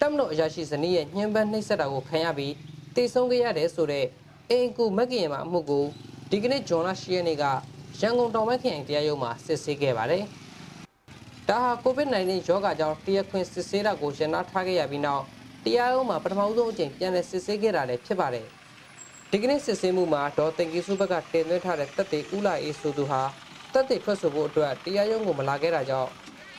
တပ်မတော်အရာရှိဇနီးရဲ့ညှဉ်းပန်းနှိပ်စက်တာကိုခံရပြီးတေဆုံးခဲ့ရတယ်ဆိုတဲ့အင်ကူမက်ကင်မှာအမှုကိုဒီကနေ့ဇွန်လ10ရက်နေ့ကရန်ကုန်တောင်ပိုင်းခရိုင်တရားရုံးမှာစစ်ဆေးခဲ့ပါတယ်။ဒါဟာ COVID-19 ရောဂါကြောင့်တရားခွင်စစ်ဆေးတာကိုရန်နာထားခဲ့ရပြီးနောက်တရားရုံးမှာပထမဆုံးအကြိမ်ပြန်လည်စစ်ဆေးခဲ့တာလည်းဖြစ်ပါတယ်။ဒီကနေ့စစ်ဆေးမှုမှာဒေါ်တင်ကီစုဘက်ကတင်သွင်းထားတဲ့တပ်တွေဥလာအေးဆိုသူဟာတပ်တွေထွက်ဆိုဖို့အတွက်တရားရုံးကိုမလာခဲ့တာကြောင့်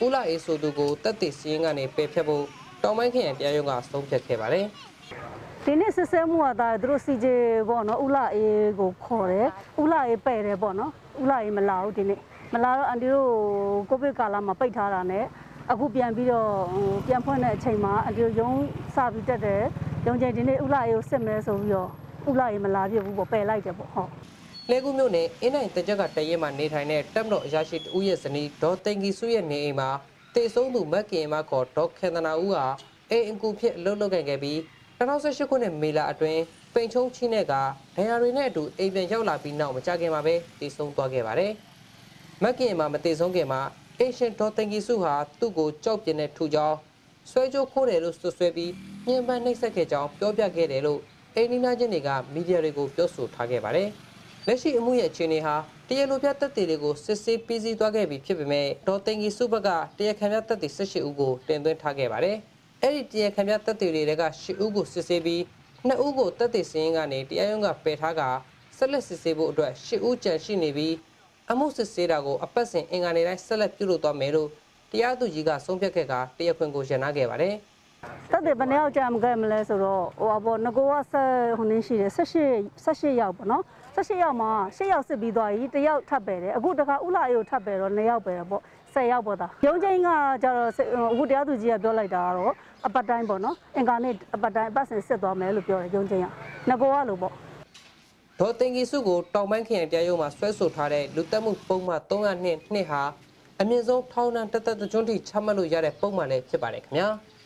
ဥလာအေးဆိုသူကိုတပ်တွေစီးရင်ကနေပယ်ဖျက်ဖို့ တောင်ပိုင်းခရိုင်တရားရုံးကဆုံးဖြတ်ခဲ့ပါတယ်။ဒီနေ့စစ်ဆေးမှုကဒါသူတို့ CJ ပေါ့နော်ဥလာအေးကိုခေါ်တယ်ဥလာအေးပဲ့တယ်ပေါ့နော်ဥလာအေးမလာဘူးဒီနေ့မလာတော့အန်တီတို့ကိုဗစ်ကာလမှာပိတ်ထားတာနဲ့အခုပြန်ပြီးတော့ဟိုပြန်ဖွင့်တဲ့အချိန်မှာအန်တီတို့ရုံးစပြီးတက်တယ်ရုံးချိန်ဒီနေ့ဥလာအေးကိုစစ်မယ်ဆိုပြီးတော့ဥလာအေးမလာပြဘူးပေါ့ပယ်လိုက်တယ်ပေါ့ဟုတ်လဲကူမြို့နယ်အင်းနိုင်တကြက်ကတရဲမှာနေထိုင်တဲ့တပ်မတော်အရာရှိတဦးရဲ့ဇနီးဒေါ်တင်ကီစုရဲ့နေအိမ်မှာ တေဆုံးသူမက်ကင်မခေါ်ဒေါ်ခေန္ဒနာဦးဟာအိမ်အကူဖြစ်အလုပ်လုပ်ကိုင်ခဲ့ပြီး2018ခုနှစ်မေလအတွင်းပိန်ချုံချင်းတဲ့ကဒဏ်ရာတွေနဲ့အတူအိမ်ပြန်ရောက်လာပြီးနောက်မကြခင်မှာပဲတေဆုံးသွားခဲ့ပါတယ်။မက်ကင်မှာမတေဆုံးခင်မှာအေရှင်ဒေါ်တင်ကီစုဟာသူ့ကိုကြောက်ပြင်းတဲ့ထူကြောင်းဆွဲကြိုးခိုးတယ်လို့ဆွဆွဲပြီးညှဉ်းပန်းနှိပ်စက်ခဲ့ကြောင်းပြောပြခဲ့တယ်လို့အိမ်နီးနားချင်းတွေကမီဒီယာတွေကိုပြောဆိုထားခဲ့ပါတယ်။လက်ရှိအမှုရဲ့အခြေအနေဟာ တရားလိုပြတက်တေတွေကိုစစ်ဆေးပြီးစီးသွားခဲ့ပြီဖြစ်ပေမဲ့ဒေါ်တင်ကြီးစုဘက်ကတရားခံပြတက်တေ18ဦးကိုတင်သွင်းထားခဲ့ပါတယ်။အဲ့ဒီတရားခံပြတက်တေတွေက10ဦးကိုစစ်ဆေးပြီး2ဦးကိုတက်တေစင်းကနေတရားရုံးကပယ်ထားကဆက်လက်စစ်ဆေးဖို့အတွက်10ဦးကြန့်ရှိနေပြီးအမှုစစ်ဆေးတာကိုအပတ်စဉ်အင်္ဂါနေ့တိုင်းဆက်လက်ပြုလုပ်သွားမယ်လို့တရားသူကြီးကဆုံးဖြတ်ခဲ့ကတရားခွင်ကိုရန်နာခဲ့ပါတယ်။ တက်တယ်ဘယ်နှစ်ယောက်ကြာမခဲ့မလဲဆိုတော့ဟိုအပေါ်ငကိုကဆက်ဟိုနင်းရှိတယ်18 18ယောက်ပေါ့နော်18ယောက်မှာ6ယောက်စစ်ပြီးသွားပြီတစ်ယောက်ထပ်ပဲတယ်အခုတခါဥလာအေကိုထပ်ပဲတော့2ယောက်ပဲတယ်ပေါ့10ယောက်ပေါ့သားရုံးချင်းကကျတော့အခုတရားသူကြီးကပြောလိုက်တာကတော့အပတ်တိုင်းပေါ့နော်အင်္ဂါနေ့အပတ်တိုင်းအပတ်စဉ်စစ်သွားမယ်လို့ပြောတယ်ရုံးချင်းကငကိုကလို့ပေါ့ဒေါ်တင်ကြီးစုကိုတောင်ပိုင်းခရိုင်တရားရုံးမှာဆွဲဆိုထားတဲ့လူတက်မှုပုံမှန်302နှစ်ဟာအမြင့်ဆုံးထောင်ဒဏ်တစ်သက်တစ်ကျွန်းထိချမှတ်လို့ရတဲ့ပုံမှန်လည်းဖြစ်ပါတယ်ခင်ဗျာ။